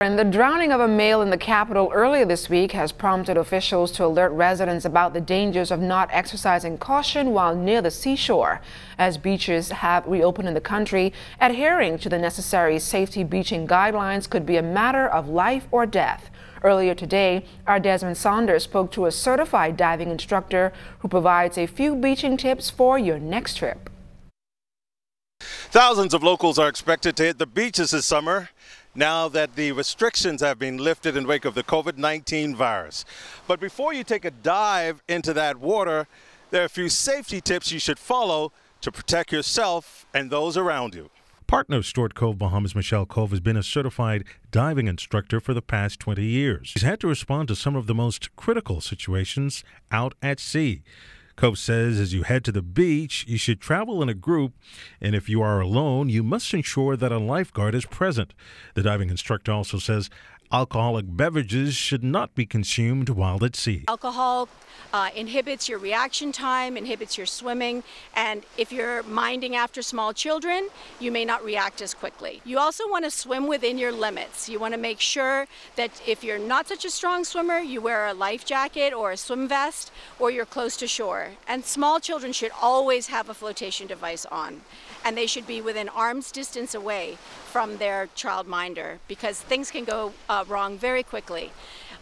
And the drowning of a male in the capital earlier this week has prompted officials to alert residents about the dangers of not exercising caution while near the seashore. As beaches have reopened in the country, adhering to the necessary safety beaching guidelines could be a matter of life or death. Earlier today, our Desmond Saunders spoke to a certified diving instructor who provides a few beaching tips for your next trip. Thousands of locals are expected to hit the beaches this summer now that the restrictions have been lifted in wake of the COVID-19 virus. But before you take a dive into that water, there are a few safety tips you should follow to protect yourself and those around you. Partner of Stuart Cove Bahamas, Michelle Cove, has been a certified diving instructor for the past 20 years. She's had to respond to some of the most critical situations out at sea. Cove says as you head to the beach, you should travel in a group, and if you are alone, you must ensure that a lifeguard is present. The diving instructor also says alcoholic beverages should not be consumed while at sea. Alcohol uh, inhibits your reaction time, inhibits your swimming, and if you're minding after small children, you may not react as quickly. You also want to swim within your limits. You want to make sure that if you're not such a strong swimmer, you wear a life jacket or a swim vest, or you're close to shore. And small children should always have a flotation device on, and they should be within arm's distance away from their child minder because things can go uh, Uh, wrong very quickly.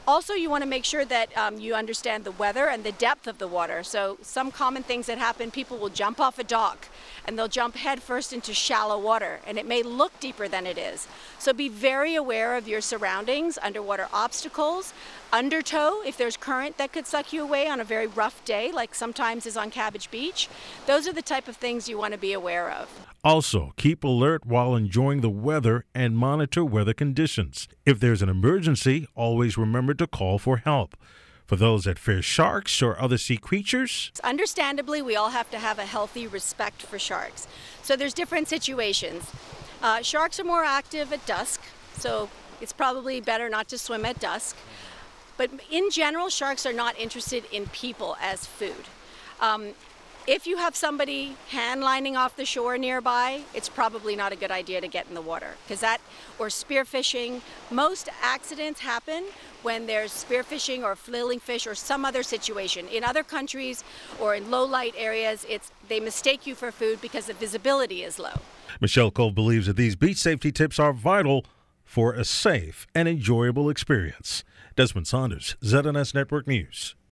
Also, you want to make sure that um, you understand the weather and the depth of the water. So some common things that happen, people will jump off a dock and they'll jump headfirst into shallow water and it may look deeper than it is. So be very aware of your surroundings, underwater obstacles, undertow if there's current that could suck you away on a very rough day like sometimes is on Cabbage Beach. Those are the type of things you want to be aware of. Also, keep alert while enjoying the weather and monitor weather conditions. If there's an emergency, always remember to call for help. For those that fear sharks or other sea creatures, understandably, we all have to have a healthy respect for sharks. So there's different situations. Uh, sharks are more active at dusk, so it's probably better not to swim at dusk. But in general, sharks are not interested in people as food. Um, if you have somebody hand lining off the shore nearby, it's probably not a good idea to get in the water because that, or spearfishing, most accidents happen when there's spearfishing or flailing fish or some other situation. In other countries or in low light areas, it's, they mistake you for food because the visibility is low. Michelle Cove believes that these beach safety tips are vital for a safe and enjoyable experience. Desmond Saunders, ZNS Network News.